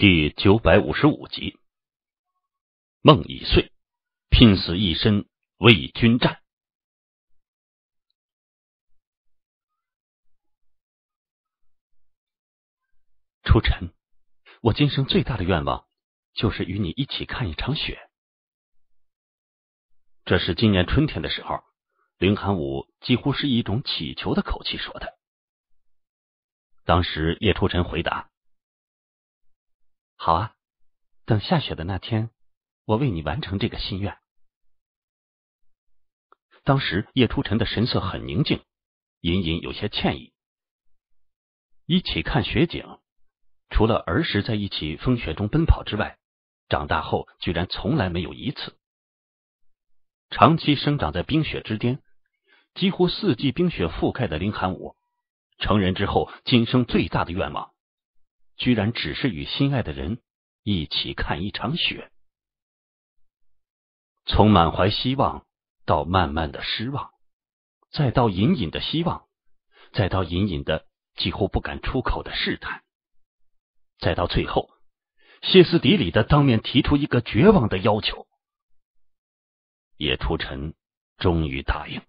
第九百五十五集，梦已碎，拼死一身为君战。初晨，我今生最大的愿望就是与你一起看一场雪。这是今年春天的时候，林寒武几乎是一种乞求的口气说的。当时叶初晨回答。好啊，等下雪的那天，我为你完成这个心愿。当时叶初晨的神色很宁静，隐隐有些歉意。一起看雪景，除了儿时在一起风雪中奔跑之外，长大后居然从来没有一次。长期生长在冰雪之巅，几乎四季冰雪覆盖的林寒武，成人之后今生最大的愿望。居然只是与心爱的人一起看一场雪，从满怀希望到慢慢的失望，再到隐隐的希望，再到隐隐的几乎不敢出口的试探，再到最后歇斯底里的当面提出一个绝望的要求，叶初晨终于答应。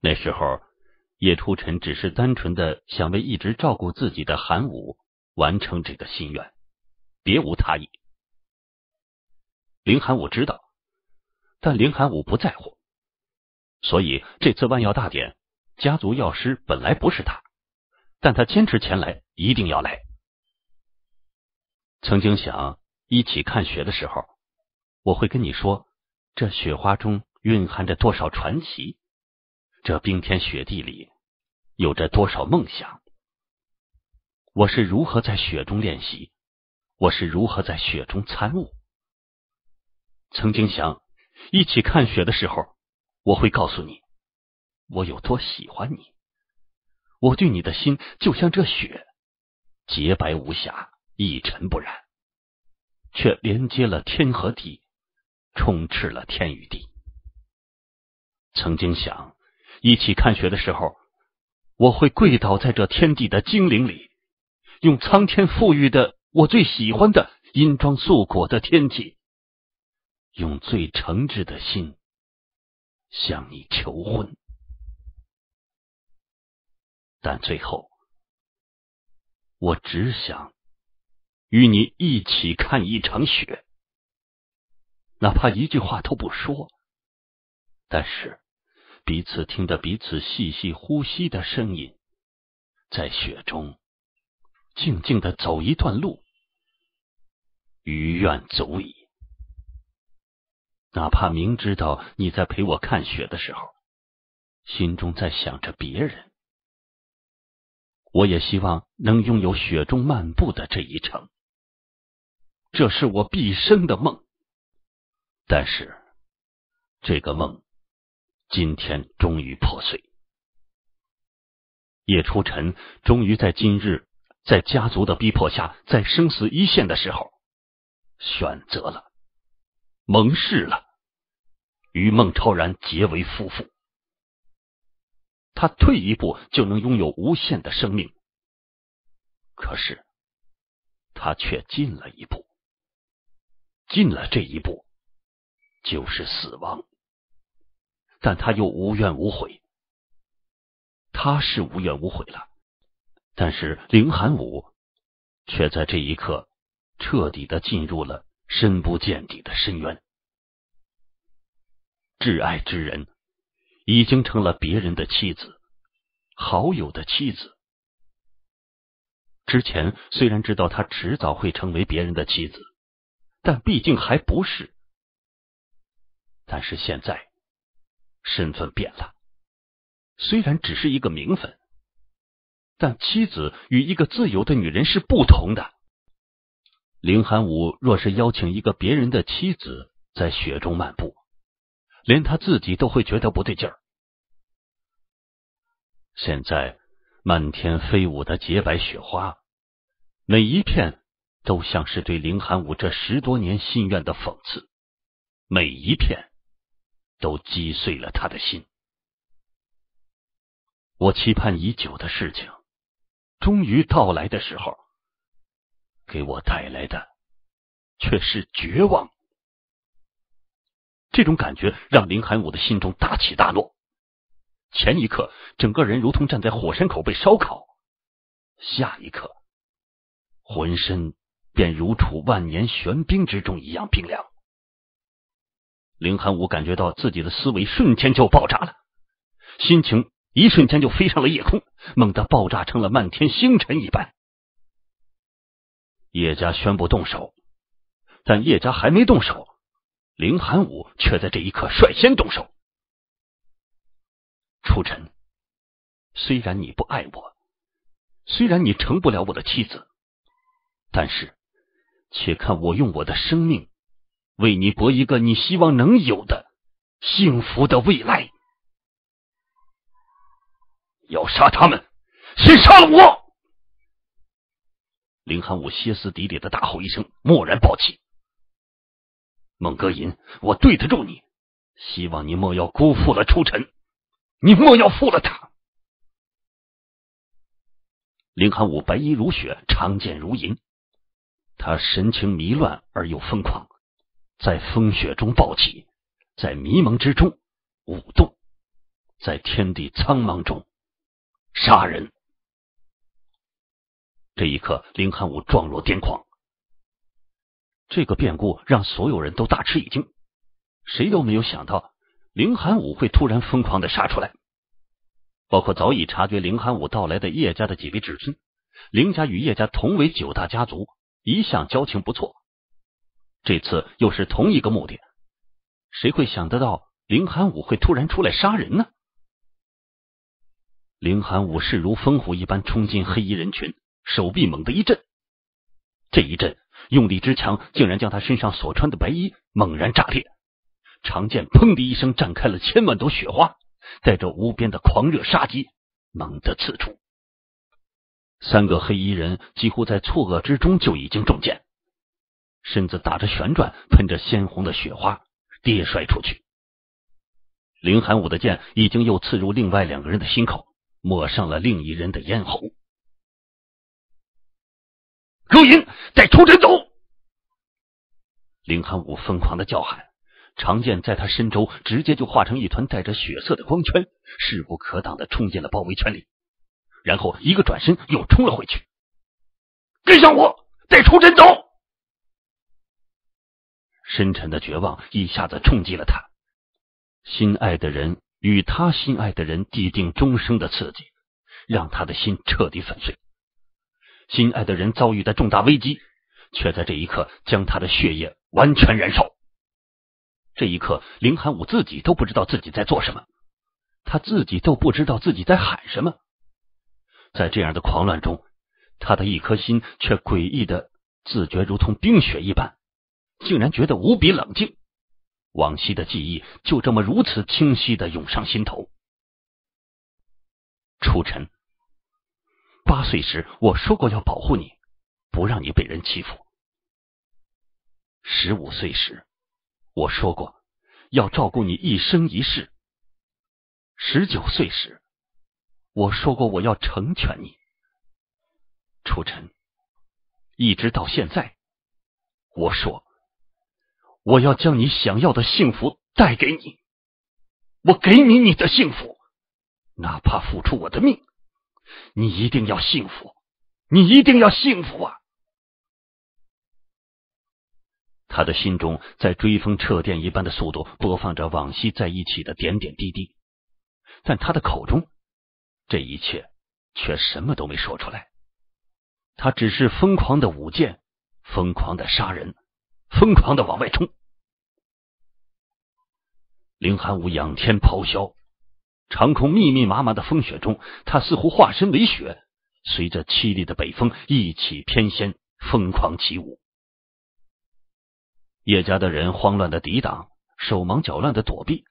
那时候。叶初晨只是单纯的想为一直照顾自己的韩武完成这个心愿，别无他意。林寒武知道，但林寒武不在乎，所以这次万药大典，家族药师本来不是他，但他坚持前来，一定要来。曾经想一起看雪的时候，我会跟你说，这雪花中蕴含着多少传奇，这冰天雪地里。有着多少梦想？我是如何在雪中练习？我是如何在雪中参悟？曾经想一起看雪的时候，我会告诉你我有多喜欢你。我对你的心就像这雪，洁白无瑕，一尘不染，却连接了天和地，充斥了天与地。曾经想一起看雪的时候。我会跪倒在这天地的精灵里，用苍天赋予的我最喜欢的银装素裹的天气，用最诚挚的心向你求婚。但最后，我只想与你一起看一场雪，哪怕一句话都不说，但是。彼此听着彼此细细呼吸的声音，在雪中静静的走一段路，余愿足矣。哪怕明知道你在陪我看雪的时候，心中在想着别人，我也希望能拥有雪中漫步的这一程。这是我毕生的梦，但是这个梦。今天终于破碎，叶初晨终于在今日，在家族的逼迫下，在生死一线的时候，选择了盟誓了，与孟超然结为夫妇。他退一步就能拥有无限的生命，可是他却进了一步，进了这一步就是死亡。但他又无怨无悔，他是无怨无悔了，但是凌寒武却在这一刻彻底的进入了深不见底的深渊。挚爱之人已经成了别人的妻子，好友的妻子。之前虽然知道他迟早会成为别人的妻子，但毕竟还不是。但是现在。身份变了，虽然只是一个名分，但妻子与一个自由的女人是不同的。林寒武若是邀请一个别人的妻子在雪中漫步，连他自己都会觉得不对劲儿。现在漫天飞舞的洁白雪花，每一片都像是对林寒武这十多年心愿的讽刺，每一片。都击碎了他的心。我期盼已久的事情，终于到来的时候，给我带来的却是绝望。这种感觉让林寒武的心中大起大落。前一刻，整个人如同站在火山口被烧烤；下一刻，浑身便如处万年玄冰之中一样冰凉。林寒武感觉到自己的思维瞬间就爆炸了，心情一瞬间就飞上了夜空，猛地爆炸成了漫天星辰一般。叶家宣布动手，但叶家还没动手，林寒武却在这一刻率先动手。初晨，虽然你不爱我，虽然你成不了我的妻子，但是，且看我用我的生命。为你搏一个你希望能有的幸福的未来，要杀他们，先杀了我！林寒武歇斯底里的大吼一声，蓦然暴起。孟歌吟，我对得住你，希望你莫要辜负了初晨，你莫要负了他。林寒武白衣如雪，长剑如银，他神情迷乱而又疯狂。在风雪中暴起，在迷蒙之中舞动，在天地苍茫中杀人。这一刻，林寒武状若癫狂。这个变故让所有人都大吃一惊，谁都没有想到林寒武会突然疯狂的杀出来。包括早已察觉林寒武到来的叶家的几位至尊，林家与叶家同为九大家族，一向交情不错。这次又是同一个目的，谁会想得到林寒武会突然出来杀人呢？林寒武势如风虎一般冲进黑衣人群，手臂猛地一震，这一震用力之强，竟然将他身上所穿的白衣猛然炸裂，长剑砰的一声绽开了千万朵雪花，带着无边的狂热杀机猛地刺出，三个黑衣人几乎在错愕之中就已经中箭。身子打着旋转，喷着鲜红的雪花，跌摔出去。林寒武的剑已经又刺入另外两个人的心口，抹上了另一人的咽喉。勾引，带出尘走！林寒武疯狂的叫喊，长剑在他身周直接就化成一团带着血色的光圈，势不可挡的冲进了包围圈里，然后一个转身又冲了回去。跟上我，带出阵走！深沉的绝望一下子冲击了他，心爱的人与他心爱的人既定终生的刺激，让他的心彻底粉碎。心爱的人遭遇的重大危机，却在这一刻将他的血液完全燃烧。这一刻，林寒武自己都不知道自己在做什么，他自己都不知道自己在喊什么。在这样的狂乱中，他的一颗心却诡异的自觉如同冰雪一般。竟然觉得无比冷静，往昔的记忆就这么如此清晰的涌上心头。初晨，八岁时我说过要保护你，不让你被人欺负；十五岁时我说过要照顾你一生一世；十九岁时我说过我要成全你。初晨，一直到现在，我说。我要将你想要的幸福带给你，我给你你的幸福，哪怕付出我的命，你一定要幸福，你一定要幸福啊！他的心中在追风掣电一般的速度播放着往昔在一起的点点滴滴，但他的口中这一切却什么都没说出来，他只是疯狂的舞剑，疯狂的杀人。疯狂的往外冲，凌寒武仰天咆哮，长空密密麻麻的风雪中，他似乎化身为雪，随着凄厉的北风一起翩跹，疯狂起舞。叶家的人慌乱的抵挡，手忙脚乱的躲避，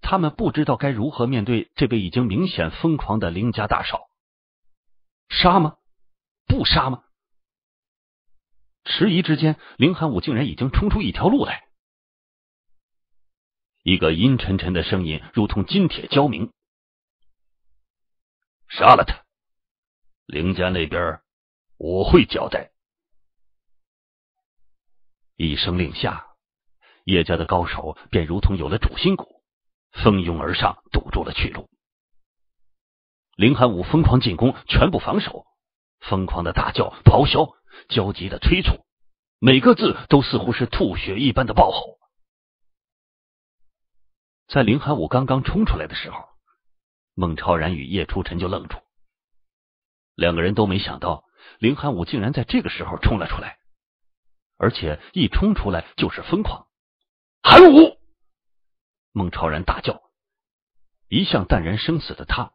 他们不知道该如何面对这位已经明显疯狂的林家大少。杀吗？不杀吗？迟疑之间，林寒武竟然已经冲出一条路来。一个阴沉沉的声音，如同金铁交鸣：“杀了他！”林家那边我会交代。一声令下，叶家的高手便如同有了主心骨，蜂拥而上，堵住了去路。林寒武疯狂进攻，全部防守，疯狂的大叫、咆哮，焦急的催促，每个字都似乎是吐血一般的暴吼。在林寒武刚刚冲出来的时候，孟超然与叶初晨就愣住，两个人都没想到林寒武竟然在这个时候冲了出来。而且一冲出来就是疯狂，韩武！孟超然大叫。一向淡然生死的他，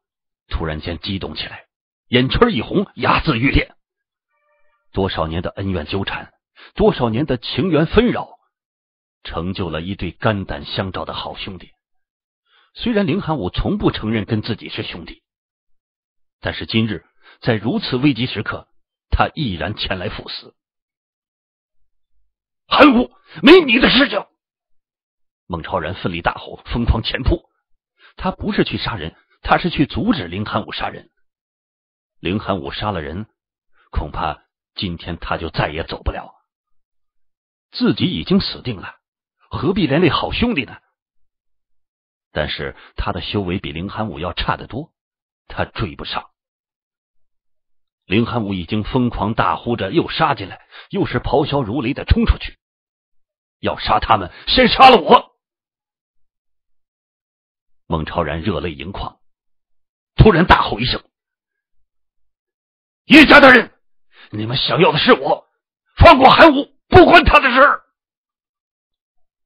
突然间激动起来，眼圈一红，牙眦欲裂。多少年的恩怨纠缠，多少年的情缘纷扰，成就了一对肝胆相照的好兄弟。虽然林寒武从不承认跟自己是兄弟，但是今日在如此危急时刻，他毅然前来赴死。韩武，没你的事情！孟超然奋力大吼，疯狂前扑。他不是去杀人，他是去阻止林寒武杀人。林寒武杀了人，恐怕今天他就再也走不了。自己已经死定了，何必连累好兄弟呢？但是他的修为比林寒武要差得多，他追不上。林寒武已经疯狂大呼着，又杀进来，又是咆哮如雷的冲出去，要杀他们，先杀了我！孟超然热泪盈眶，突然大吼一声：“叶家的人，你们想要的是我，放过韩武，不关他的事。”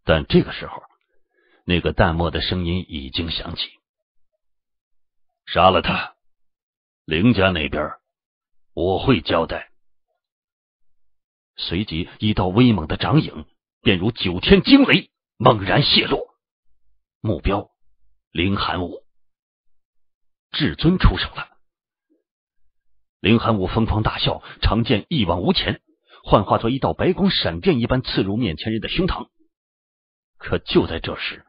但这个时候，那个淡漠的声音已经响起：“杀了他，林家那边。”我会交代。随即，一道威猛的掌影便如九天惊雷，猛然泄落。目标：林寒武。至尊出手了。林寒武疯狂大笑，长剑一往无前，幻化作一道白光，闪电一般刺入面前人的胸膛。可就在这时，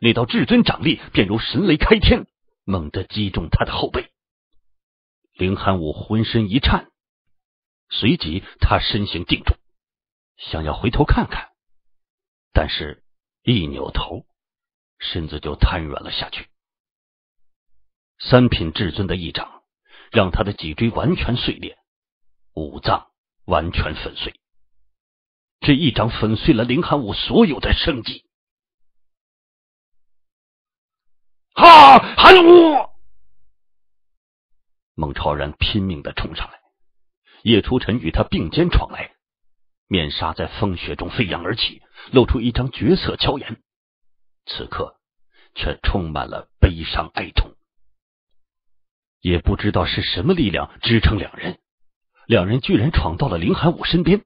那道至尊掌力便如神雷开天，猛地击中他的后背。林寒武浑身一颤，随即他身形定住，想要回头看看，但是，一扭头，身子就瘫软了下去。三品至尊的一掌，让他的脊椎完全碎裂，五脏完全粉碎。这一掌粉碎了林寒武所有的生机。哈，寒武！孟超然拼命的冲上来，叶初晨与他并肩闯来，面纱在风雪中飞扬而起，露出一张绝色俏颜，此刻却充满了悲伤哀痛。也不知道是什么力量支撑两人，两人居然闯到了林寒武身边。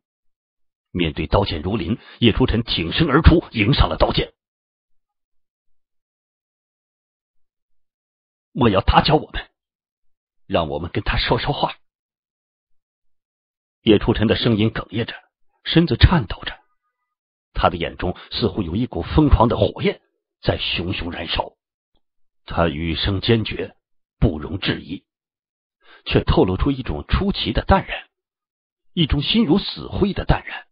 面对刀剑如林，叶初晨挺身而出，迎上了刀剑。我要他教我们。让我们跟他说说话。叶初晨的声音哽咽着，身子颤抖着，他的眼中似乎有一股疯狂的火焰在熊熊燃烧。他语声坚决，不容置疑，却透露出一种出奇的淡然，一种心如死灰的淡然。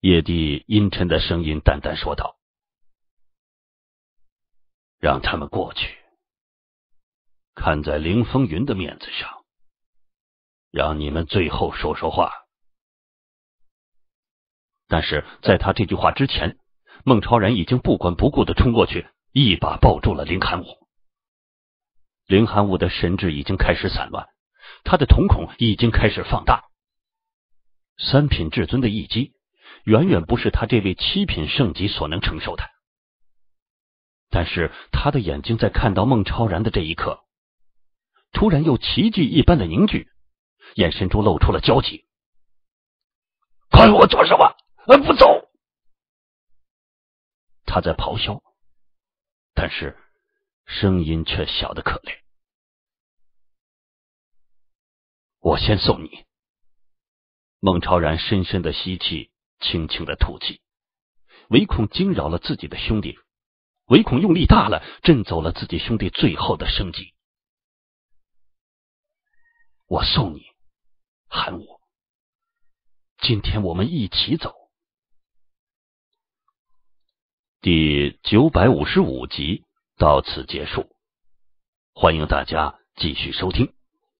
叶帝阴沉的声音淡淡说道：“让他们过去。”看在凌风云的面子上，让你们最后说说话。但是在他这句话之前，孟超然已经不管不顾的冲过去，一把抱住了林寒武。林寒武的神智已经开始散乱，他的瞳孔已经开始放大。三品至尊的一击，远远不是他这位七品圣级所能承受的。但是他的眼睛在看到孟超然的这一刻。突然又奇迹一般的凝聚，眼神中露出了焦急。看我做什么？不走！他在咆哮，但是声音却小的可怜。我先送你。孟超然深深的吸气，轻轻的吐气，唯恐惊扰了自己的兄弟，唯恐用力大了，震走了自己兄弟最后的生机。我送你，喊我。今天我们一起走。第九百五十五集到此结束，欢迎大家继续收听。